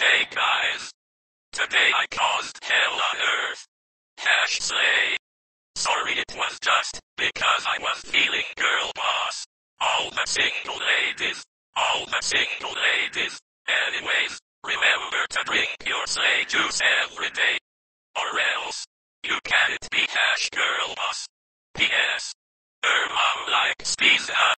Hey guys. Today I caused hell on earth. Hash slay. Sorry it was just because I was feeling girl boss. All the single ladies. All the single ladies. Anyways, remember to drink your slay juice every day. Or else, you can't be hash girl boss. P.S. Her mom likes pizza.